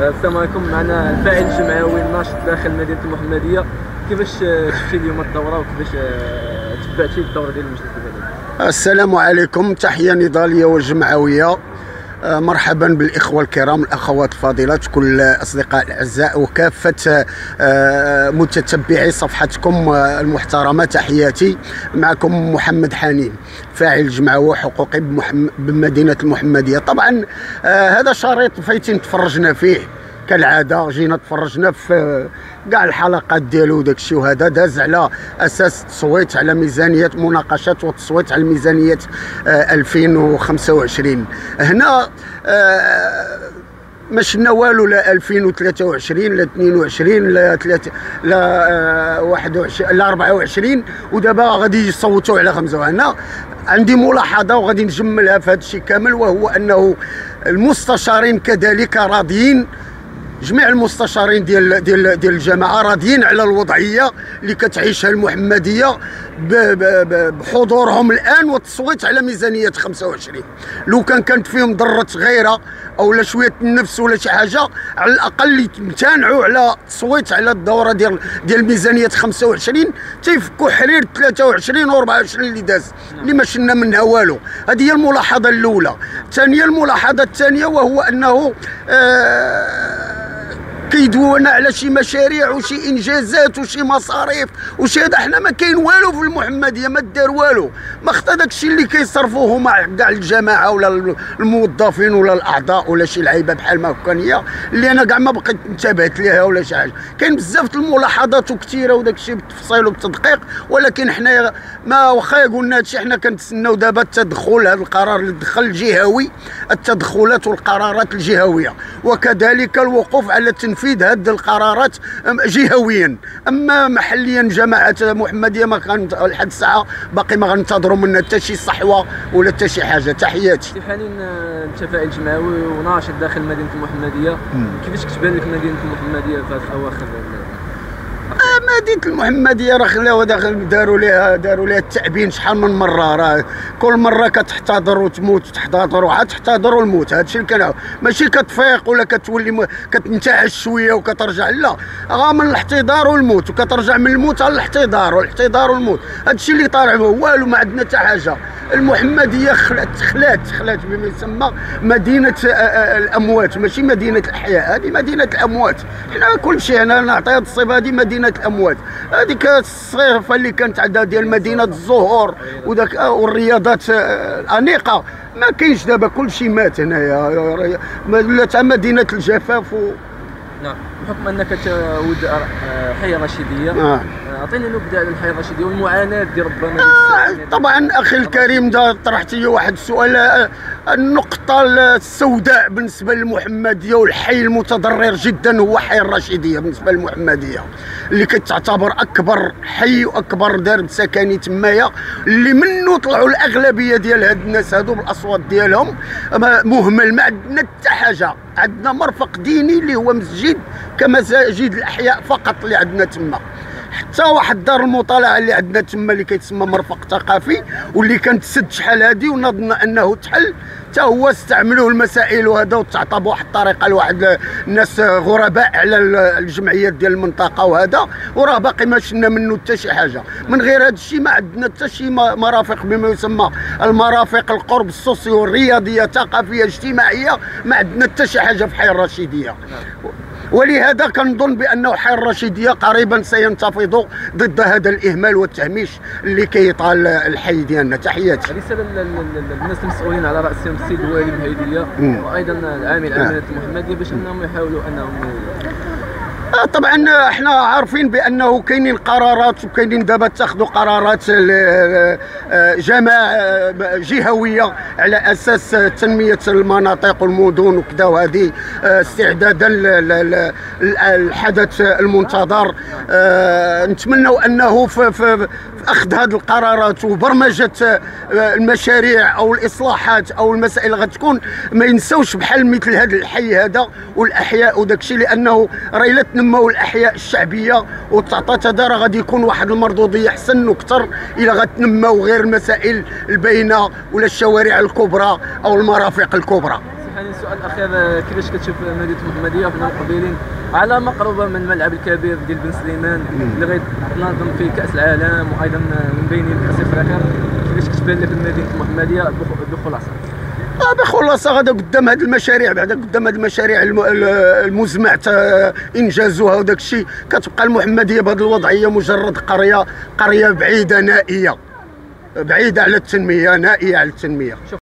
السلام عليكم. معنا الفاعل الجمعوي الناشط داخل مدينة المحمدية. كيفاش شفتي اليوم الدورة وكيفاش آه، تبعتي الدورة ديال المجلس المدني السلام عليكم. تحية نضالية وجمعوية آه، مرحبا بالإخوة الكرام الأخوات الفاضلات كل أصدقاء الأعزاء وكافة آه، متتبعي صفحتكم آه، المحترمة تحياتي معكم محمد حنين فاعل جمعوي حقوقي بمدينة المحمدية. طبعا آه، هذا شريط فايتين تفرجنا فيه. كالعادة جينا تفرجنا في كاع الحلقات ديالو وداك الشيء وهذا داز على أساس التصويت على ميزانية مناقشات والتصويت على ميزانية آه، 2025 هنا آه، ما شفنا والو لا 2023 لا 22 لا 3 لا آه، 21 لا 24 ودابا غادي يصوتوا على خمسة. هنا عندي ملاحظة وغادي نجملها في هذا الشيء كامل وهو أنه المستشارين كذلك راضيين جميع المستشارين ديال ديال ديال الجماعة راضيين على الوضعية اللي كتعيشها المحمدية بحضورهم الآن والتصويت على ميزانية 25 لو كان كانت فيهم ذره غيرة أو لا شوية النفس ولا شي حاجة على الأقل يمتنعوا على التصويت على الدورة ديال ديال ميزانية 25 تيفكوا حرير 23 و24 اللي داز اللي ما شلنا منها والو. هذه هي الملاحظة الأولى. الثانية الملاحظة الثانية وهو أنه آه كيدونا على شي مشاريع وشي إنجازات وشي مصاريف. وشي هذا حنا ما كاين والو في المحمدية ما دار والو. ما خطا داك الشيء اللي كيصرفوه مع كاع الجماعة ولا الموظفين ولا الأعضاء ولا شي لعيبة بحال ما كان هي اللي أنا كاع ما بقيت انتبهت ليها ولا شي حاجة. كاين بزاف الملاحظات وكثيرة وداك الشيء بالتفصيل وبالتدقيق. ولكن حنا ما واخا قلنا هادشي حنا كنتسناو دابا التدخل هذا القرار اللي دخل الجهوي التدخلات والقرارات الجهوية. وكذلك الوقوف على تنفيذ هذه القرارات جهويا. أما محليا جماعة محمدية ما كان لحد الساعة باقي ما غنتظروا منا حتى شي صحوة ولا حتى شي حاجة. تحياتي. سي حنين آه، انت فاعل جمعوي وناشط داخل مدينة المحمدية. كيفاش كتبان لك مدينة المحمدية في هذه الأواخر؟ ال- مدينة المحمدية راه خلاوها داخل داروا ليها داروا ليها التعبين شحال من مرة. راه كل مرة كتحتضر وتموت وتحتضر وعاد تحتضر والموت هادشي اللي كان ماشي كتفيق ولا كتولي م- كتنتعش شوية وكترجع. لا غا من الاحتضار والموت. وكترجع من الموت على الاحتضار والاحتضار والموت. هادشي اللي طالع والو ما عندنا حتى حاجة. المحمدية خلات خلات خلات بما يسمى مدينة آه، آه، الأموات. ماشي مدينة الأحياء هذه مدينة الأموات. حنا كل شيء أنا نعطي هذه الصفة. هذه مدينة الأموات. هذيك الصفة اللي كانت عندها ديال مدينة الزهور وداك آه، والرياضات آه، الأنيقة. ما كاينش دابا كل شيء مات هنايا. ولات مدينة الجفاف و... نعم. بحكم أنك تود آه، حي رشيدية. آه. آه، أعطيني نبذة عن الحي الرشيديه والمعاناه ديال ربما آه، طبعا أخي الكريم طرحت لي واحد السؤال آه، النقطة السوداء بالنسبة للمحمدية والحي المتضرر جدا هو حي الرشيدية بالنسبة للمحمدية اللي كتعتبر أكبر حي وأكبر درب سكني تمايا اللي منه طلعوا الأغلبية ديال هاد الناس هادو بالأصوات ديالهم مهمل. ما عندنا حتى حاجة عندنا مرفق ديني اللي هو مسجد كمساجد الأحياء فقط اللي عندنا تما. حتى واحد دار المطالعة اللي عندنا تما اللي كيتسمى مرفق ثقافي واللي كانت سد شحال هادي ونظن أنه تحل حتى هو استعملوه المسائل وهذا وتعطى بواحد الطريقة لواحد الناس غرباء على الجمعيات ديال المنطقة وهذا وراه باقي ما شفنا منه حتى شي حاجة. من غير هذا الشيء ما عندنا حتى شي مرافق بما يسمى المرافق القرب السوسيو الرياضية الثقافية الاجتماعية ما عندنا حتى شي حاجة في حي الرشيدية. ولهذا كنظن بأنه حي الرشيديه قريبا سينتفض ضد هذا الإهمال والتهميش اللي كيطال الحي ديالنا تحياتي رساله لل- لل- لل- للناس المسؤولين على راسهم السيد الوالي المهيديه. وأيضا العامل آه. مدينه المحمديه باش أنهم يحاولوا أنهم طبعا إحنا عارفين بأنه كاينين قرارات وكاينين دابا اتخذوا قرارات آه، جماعة آه، جهوية على أساس تنمية المناطق والمدن وكذا وهذه آه، استعدادا ل- ل- ل- الحدث المنتظر. آه، نتمنوا أنه في, أخذ هذه القرارات وبرمجة آه، المشاريع أو الإصلاحات أو المسائل غتكون. ما ينسوش بحال مثل هذا الحي هذا والأحياء وداك الشيء لأنه راه تنموا الأحياء الشعبية وتعطات هذا راه غادي يكون واحد المردودية أحسن وكثر إلى غتنموا غير المسائل الباينة ولا الشوارع الكبرى أو المرافق الكبرى. يعني السؤال الاخير كيفاش كتشوف مدينة المحمديه في المقبلين على مقربة من الملعب الكبير ديال بن سليمان اللي غيتنظم فيه كأس العالم وأيضا من بينهم كأس إفريقيا. كيفاش كتبان لك مدينة المحمديه بخ- بخلاصة؟ آه بخلاصه غدا قدام هذه المشاريع بعدا قدام هذه المشاريع الم- ال- المزمع تا وداك الشيء. كتبقى المحمدية بهذه الوضعية مجرد قرية قرية بعيدة نائية. بعيدة على التنمية نائية على التنمية.